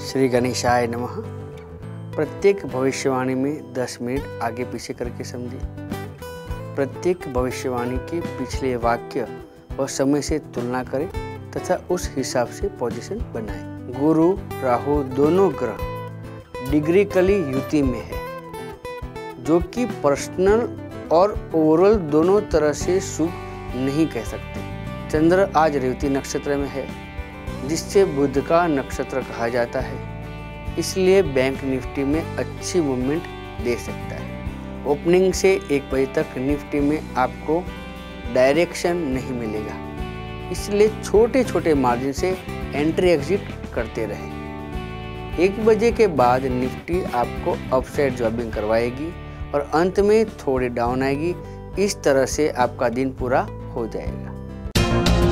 श्री गणेशाय नमः। प्रत्येक भविष्यवाणी में 10 मिनट आगे पीछे करके समझिए। प्रत्येक भविष्यवाणी के पिछले वाक्य और समय से तुलना करें तथा उस हिसाब से पोजीशन बनाएँ। गुरु, राहु दोनों ग्रह डिग्रिकली युति में है, जो कि पर्सनल और ओवरऑल दोनों तरह से शुभ नहीं कह सकते। चंद्र आज रेवती नक्षत्र में है। जिससे बुध का नक्षत्र कहा जाता है। इसलिए बैंक निफ्टी में अच्छी मूवमेंट दे सकता है। ओपनिंग से एक बजे तक निफ्टी में आपको डायरेक्शन नहीं मिलेगा। इसलिए छोटे छोटे मार्जिन से एंट्री एग्जिट करते रहे। एक बजे के बाद निफ्टी आपको अपसाइड जॉबिंग करवाएगी और अंत में थोड़ी डाउन आएगी। इस तरह से आपका दिन पूरा हो जाएगा।